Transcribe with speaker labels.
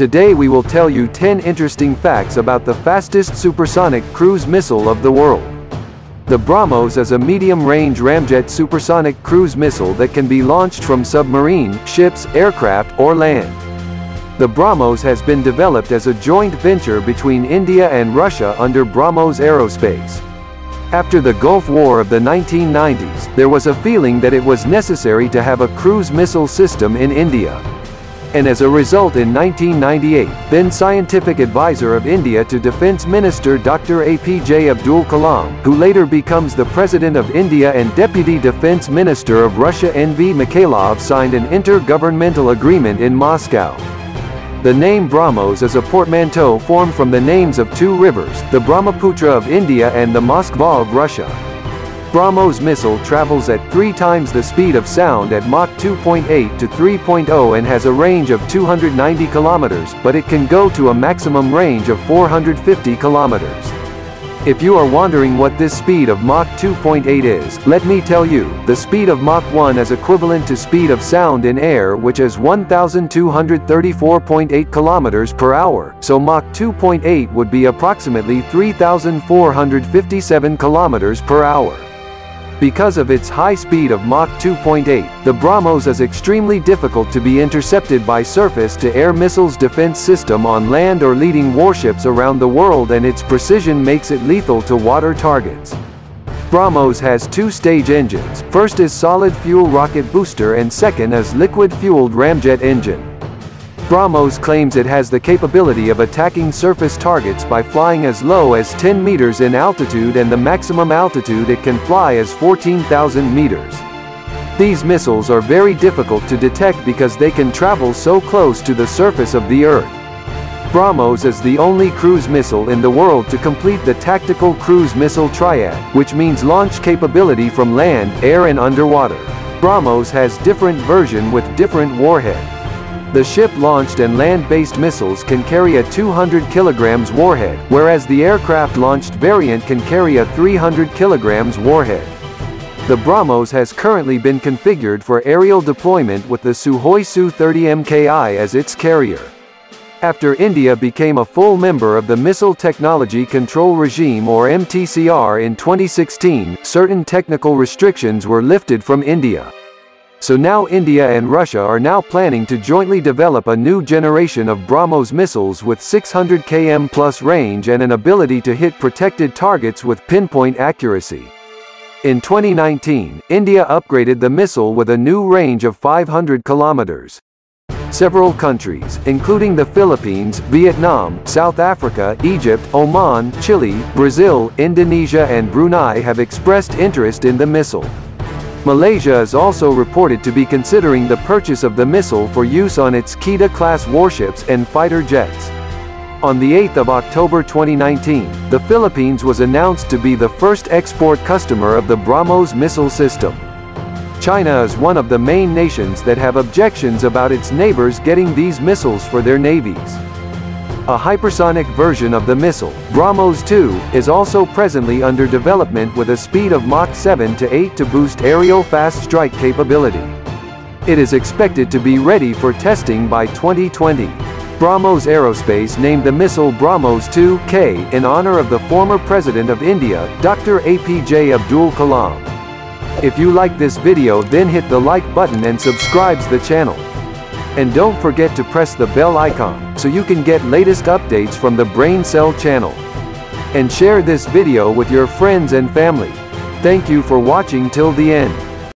Speaker 1: Today we will tell you 10 interesting facts about the fastest supersonic cruise missile of the world. The BrahMos is a medium-range ramjet supersonic cruise missile that can be launched from submarine, ships, aircraft, or land. The BrahMos has been developed as a joint venture between India and Russia under BrahMos Aerospace. After the Gulf War of the 1990s, there was a feeling that it was necessary to have a cruise missile system in India. And as a result in 1998, then scientific advisor of India to Defence Minister Dr. APJ Abdul Kalam, who later becomes the President of India and Deputy Defence Minister of Russia N.V. Mikhailov signed an intergovernmental agreement in Moscow. The name BrahMos is a portmanteau formed from the names of two rivers, the Brahmaputra of India and the Moskva of Russia. BrahMos missile travels at three times the speed of sound at Mach 2.8 to 3.0 and has a range of 290 kilometers, but it can go to a maximum range of 450 kilometers. If you are wondering what this speed of Mach 2.8 is, let me tell you, the speed of Mach 1 is equivalent to speed of sound in air which is 1234.8 kilometers per hour, so Mach 2.8 would be approximately 3457 kilometers per hour. Because of its high speed of Mach 2.8, the BrahMos is extremely difficult to be intercepted by surface-to-air missiles defense system on land or leading warships around the world and its precision makes it lethal to water targets. BrahMos has two-stage engines, first is solid fuel rocket booster and second is liquid-fueled ramjet engine. BrahMos claims it has the capability of attacking surface targets by flying as low as 10 meters in altitude and the maximum altitude it can fly is 14,000 meters. These missiles are very difficult to detect because they can travel so close to the surface of the Earth. BrahMos is the only cruise missile in the world to complete the Tactical Cruise Missile Triad, which means launch capability from land, air and underwater. BrahMos has different version with different warhead. The ship-launched and land-based missiles can carry a 200 kg warhead, whereas the aircraft-launched variant can carry a 300 kg warhead. The BrahMos has currently been configured for aerial deployment with the Sukhoi Su-30 MKI as its carrier. After India became a full member of the Missile Technology Control Regime or MTCR in 2016, certain technical restrictions were lifted from India. So now India and Russia are now planning to jointly develop a new generation of BrahMos missiles with 600 km plus range and an ability to hit protected targets with pinpoint accuracy. In 2019, India upgraded the missile with a new range of 500 kilometers. Several countries, including the Philippines, Vietnam, South Africa, Egypt, Oman, Chile, Brazil, Indonesia and Brunei have expressed interest in the missile. Malaysia is also reported to be considering the purchase of the missile for use on its Kedah-class warships and fighter jets. On the 8th of October 2019, the Philippines was announced to be the first export customer of the BrahMos missile system. China is one of the main nations that have objections about its neighbors getting these missiles for their navies. A hypersonic version of the missile, BrahMos 2, is also presently under development with a speed of Mach 7 to 8 to boost aerial fast strike capability. It is expected to be ready for testing by 2020. BrahMos Aerospace named the missile BrahMos 2K in honor of the former President of India, Dr. APJ Abdul Kalam. If you like this video then hit the like button and subscribes the channel. And don't forget to press the bell icon, so you can get latest updates from the Brain Cell channel. And share this video with your friends and family. Thank you for watching till the end.